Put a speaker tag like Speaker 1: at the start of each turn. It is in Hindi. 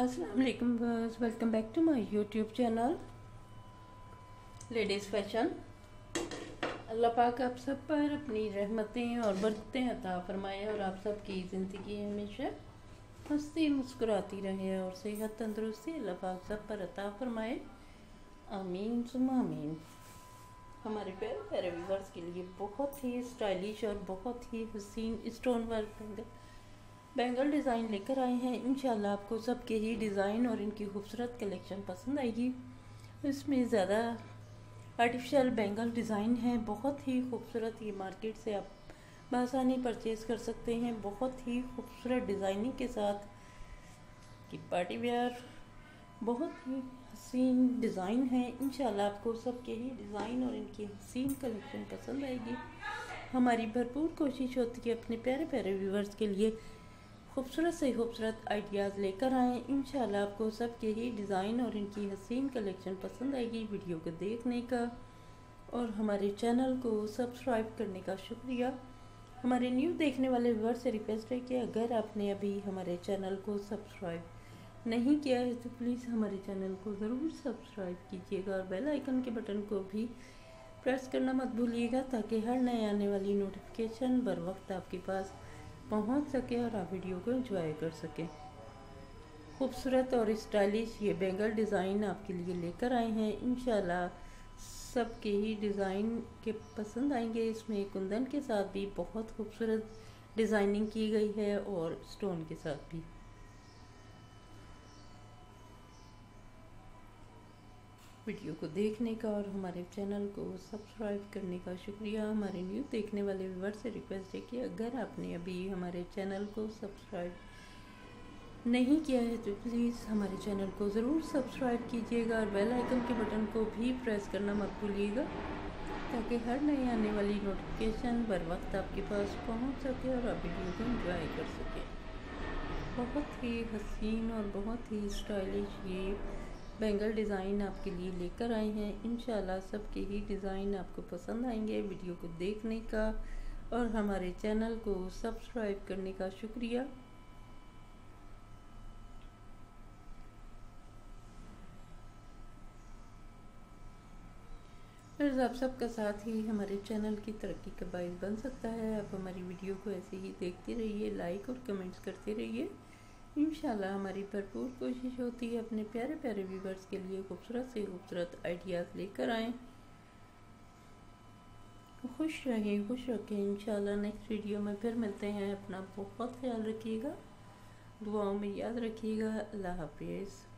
Speaker 1: असलकम welcome back to my YouTube channel ladies fashion Allah पाक आप सब पर अपनी रहमतें और बरकतें अता फरमाए और आप सब की ज़िंदगी हमेशा हंसती मुस्कुराती रहे और सेहत तंदरुस्ती अल्लाह पाक सब पर अता फरमाए। आमीन सुम आमीन। हमारे प्यारे प्यारे के लिए बहुत ही स्टाइलिश और बहुत ही हसीन स्टोन वर्क बैंगल डिज़ाइन लेकर आए हैं। इन आपको सबके ही डिज़ाइन और इनकी खूबसूरत कलेक्शन पसंद आएगी। इसमें ज़्यादा आर्टिफिशियल बैंगल डिज़ाइन है। बहुत ही खूबसूरत ये मार्केट से आप बसानी परचेज़ कर सकते हैं। बहुत ही खूबसूरत डिज़ाइनिंग के साथ कि पार्टी वेयर बहुत ही हसीन डिज़ाइन है। इन आपको सबके ही डिज़ाइन और इनकी हसीन कलेक्शन पसंद आएगी। हमारी भरपूर कोशिश होती है अपने प्यारे प्यारे व्यूवर्स के लिए खूबसूरत से खूबसूरत आइडियाज़ लेकर आएँ। इन आपको सबके ही डिज़ाइन और इनकी हसीन कलेक्शन पसंद आएगी वीडियो को देखने का। और हमारे चैनल को सब्सक्राइब करने का शुक्रिया। हमारे न्यू देखने वाले व्यूअर से रिक्वेस्ट है कि अगर आपने अभी हमारे चैनल को सब्सक्राइब नहीं किया है तो प्लीज़ हमारे चैनल को ज़रूर सब्सक्राइब कीजिएगा और बेल आइकन के बटन को भी प्रेस करना मत भूलिएगा ताकि हर नए आने वाली नोटिफिकेशन बर वक्त आपके पास पहुँच सके और आप वीडियो को एंजॉय कर सकें। खूबसूरत और स्टाइलिश ये बेंगल डिज़ाइन आपके लिए लेकर आए हैं। इन सबके ही डिज़ाइन के पसंद आएँगे। इसमें कुंदन के साथ भी बहुत खूबसूरत डिज़ाइनिंग की गई है और स्टोन के साथ भी। वीडियो को देखने का और हमारे चैनल को सब्सक्राइब करने का शुक्रिया। हमारे न्यू देखने वाले व्यूवर से रिक्वेस्ट है कि अगर आपने अभी हमारे चैनल को सब्सक्राइब नहीं किया है तो प्लीज़ हमारे चैनल को ज़रूर सब्सक्राइब कीजिएगा और बेल आइकन के बटन को भी प्रेस करना मत भूलिएगा, ताकि हर नई आने वाली नोटिफिकेशन बर वक्त आपके पास पहुँच सके और आप वीडियो को इंजॉय कर सकें। बहुत ही हसीन और बहुत ही स्टाइलिश ये बेंगल डिज़ाइन आपके लिए लेकर आए हैं। इन सबके ही डिज़ाइन आपको पसंद आएँगे वीडियो को देखने का। और हमारे चैनल को सब्सक्राइब करने का शुक्रिया। फिर आप सबका साथ ही हमारे चैनल की तरक्की का बायस बन सकता है। आप हमारी वीडियो को ऐसे ही देखते रहिए लाइक और कमेंट्स करते रहिए। इन हमारी भरपूर कोशिश होती है अपने प्यारे प्यारे व्यूवर्स के लिए खूबसूरत से खूबसूरत आइडियाज़ लेकर आए। खुश रहें, खुश रखें। इन नेक्स्ट वीडियो में फिर मिलते हैं। अपना बहुत ख्याल रखिएगा। दुआओं में याद रखिएगा। अल्लाह हाफिज़।